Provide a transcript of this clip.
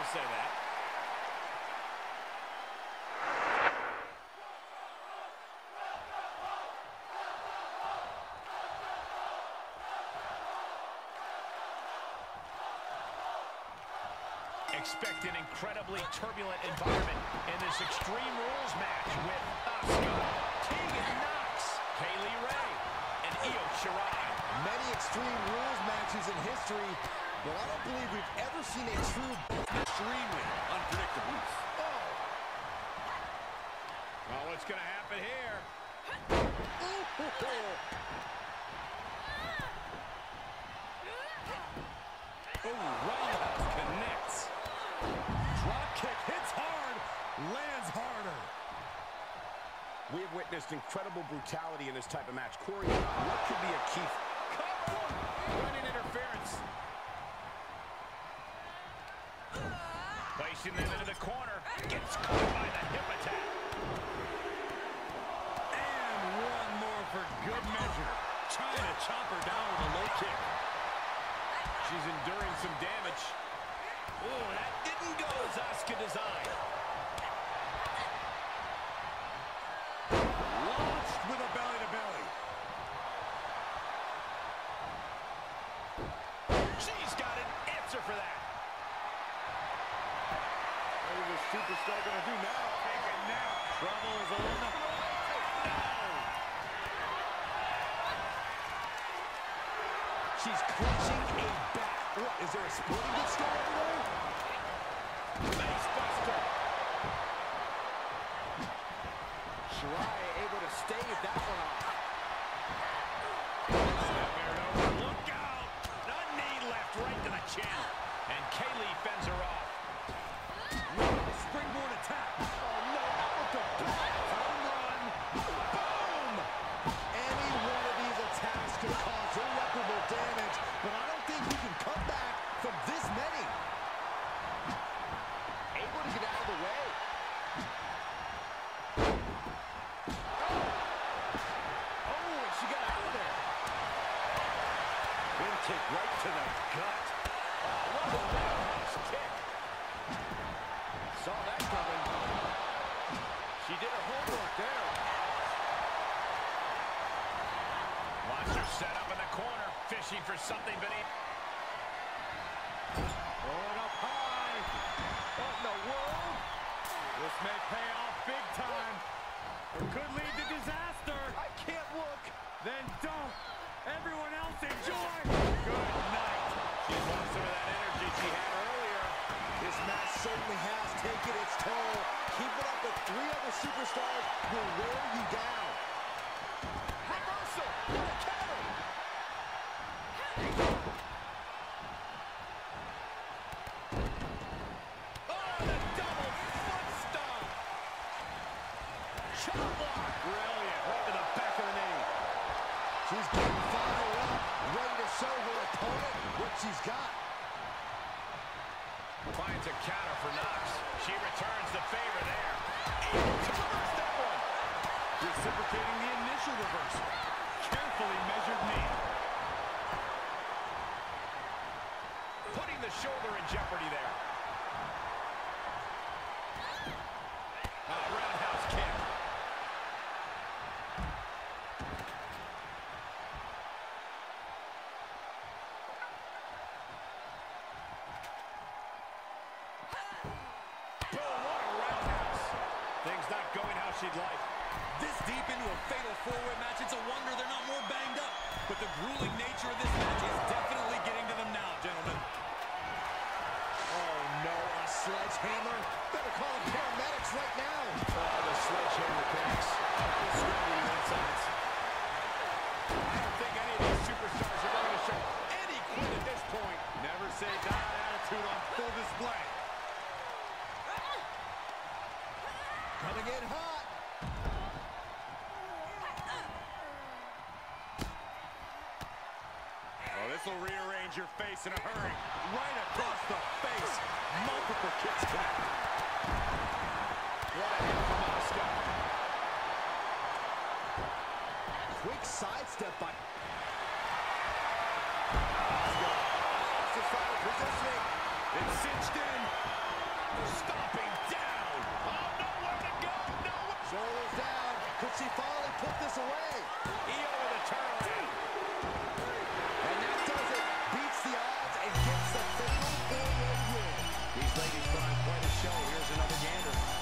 will say that. Expect an incredibly turbulent environment in this Extreme Rules match with Asuka, Tegan Nox, Kaylee Ray, and Io Shirai. Many Extreme Rules matches in history, but I don't believe we've ever seen a true... Extremely unpredictable. Oh. Well, what's going to happen here? Oh, roundhouse connects. Drop kick hits hard, lands harder. We have witnessed incredible brutality in this type of match. Corey, what could be a Placing them into the corner. Gets caught by the hip attack. And one more for good measure. Trying to chop her down with a low kick. She's enduring some damage. Oh, that didn't go as Asuka designed. Launched with a belly-to-belly. She's got an answer for that. Superstar going to do now? Take it now. Trouble is on the She's clutching a bat. What, is there a sporting goods store over there? Face buster. Shirai able to stave that one off. Look out. A knee left right to the chin. And Kay Lee fends her off. Springboard attack. Oh, no, out with the bat. Home run. Boom. Any one of these attacks could cause irreparable damage, but I don't think you can come back from this many. Able to get out of the way. Oh, and she got out of there. Wind kick right to the gut. Oh, what a roundhouse kick. Saw that coming. She did her homework there. Watch her set up in the corner, fishing for something beneath. Going up high. What in the world? This may pay off big time. It could lead to disaster. I can't look. Then don't. Everyone else enjoy. Certainly has taken its toll. Keep it up with three other superstars will wear you down. Reversal. What a counter. Oh, the double foot stomp. Chop block. Brilliant. Right to the back of the knee. She's getting fired up, ready to show her opponent what she's got. Finds a counter for Nox. She returns the favor there. Reverse that one. Reciprocating the initial reversal. Carefully measured knee. Putting the shoulder in jeopardy there. Ah, roundhouse kick. Boom, what a roundhouse. Things not going how she'd like. This deep into a fatal four-way match, it's a wonder they're not more banged up. But the grueling nature of this match is definitely getting to them now, gentlemen. Oh no, a sledgehammer. Better call the paramedics right now. Oh, the sledgehammer connects. Screaming the insides. I don't think any of these superstars are going to show any quit at this point. Never say die attitude on full display. Coming in hot. Oh, this will rearrange your face in a hurry. Right across the face. Multiple kicks back. What a hit from Asuka. Quick sidestep by Asuka. Asuka positioning. It's cinched in. Stomping down. Oh, no she finally put this away. Io with a turnaround. And that does it. Beats the odds and gets the 54 win. These ladies put on quite a show. Here's another gander.